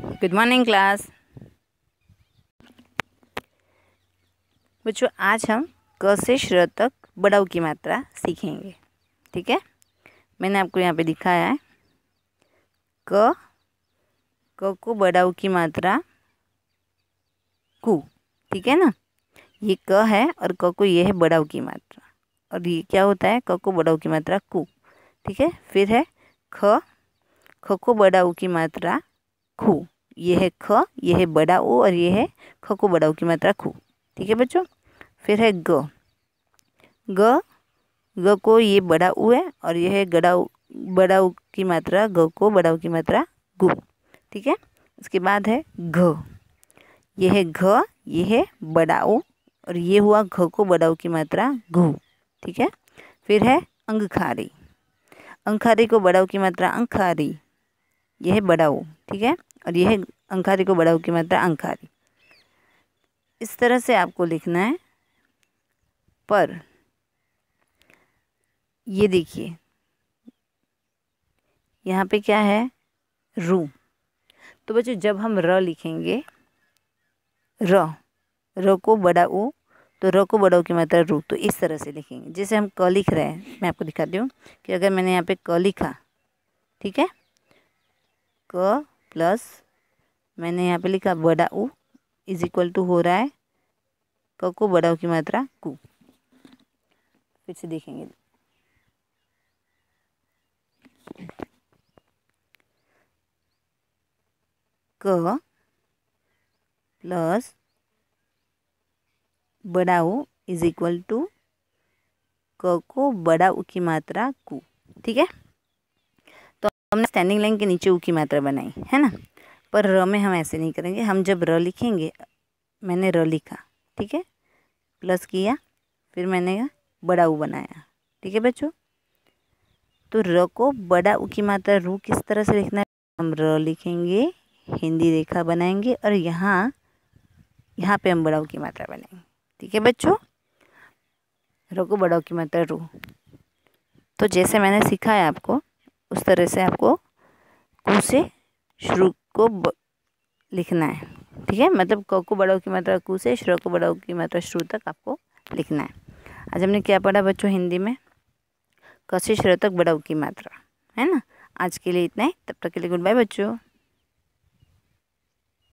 Good morning class बच्चों, आज हम क से श्र तक बड़ाऊ की मात्रा सीखेंगे। ठीक है? मैंने आपको यहाँ पे दिखाया है। क क को बड़ाऊ की मात्रा कु। ठीक है ना? ये क है और क को ये है बड़ाऊ की मात्रा। और ये क्या होता है? क को बड़ाऊ की मात्रा कु। ठीक है? फिर है ख। ख को बड़ाऊ की मात्रा खू। ये है ख, ये है बड़ा ओ और ये है ख को बड़ा ऊ की मात्रा खू। ठीक है बच्चों? फिर है ग। ग ग को ये बड़ा ऊ है और यह है गड़ा बड़ा ऊ की मात्रा ग को बड़ा ऊ की मात्रा गु। ठीक है? उसके बाद है घ। ये है घ, ये है बड़ा ऊ और ये हुआ घ को बड़ा ऊ की मात्रा घु। ठीक है? फिर है अंगखारी। अंखारी को बड़ा ऊ की मात्रा अंखारी यह है बड़ा ऊ ठीक है? और यह है अंखारी को बड़ा की मात्रा अंखारी। इस तरह से आपको लिखना है। पर ये देखिए, यहाँ पे क्या है? रू। तो बच्चों, जब हम र लिखेंगे, र र को बड़ा ऊ तो र को बड़ा की मात्रा रू तो इस तरह से लिखेंगे। जैसे हम क लिख रहे हैं, मैं आपको दिखाती हूँ कि अगर मैंने यहाँ पे क लिखा, ठीक है? क प्लस मैंने यहाँ पे लिखा बड़ा ऊ इज़ इक्वल टू हो रहा है क को बड़ा की मात्रा कु। फिर से देखेंगे। क प्लस बड़ा ऊ इज़ इक्वल टू क को बड़ा ऊ की मात्रा कु। ठीक है? तो हमने स्टैंडिंग लाइन के नीचे ऊ की मात्रा बनाई, है ना? पर र में हम ऐसे नहीं करेंगे। हम जब र लिखेंगे, मैंने र लिखा, ठीक है? प्लस किया, फिर मैंने बड़ा ऊ बनाया, ठीक है बच्चों? तो र को बड़ा ऊ की मात्रा रू किस तरह से लिखना है? हम र लिखेंगे, हिंदी रेखा बनाएँगे और यहाँ यहाँ पे हम बड़ा ऊ की मात्रा बनाएँगे, ठीक है बच्चों? र को बड़ा ऊ की मात्रा रू तो जैसे मैंने सिखाया आपको उस तरह से आपको कु से शुरू को लिखना है। ठीक है? मतलब क को बड़ा की मात्रा, कु से श्र को बड़ा की मात्रा शुरू तक आपको लिखना है। आज हमने क्या पढ़ा बच्चों हिंदी में? क से श्र तक बड़ा की मात्रा, है ना? आज के लिए इतना ही। तब तक के लिए गुड बाय बच्चों।